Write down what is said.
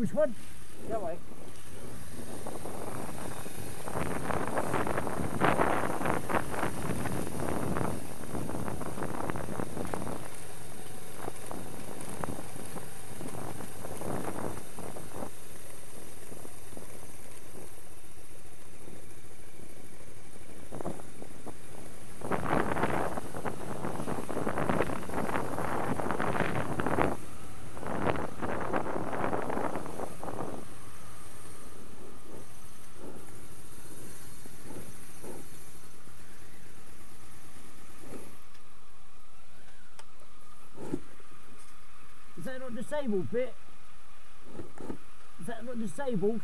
Which one? That way. Not disabled bit? Is that not disabled?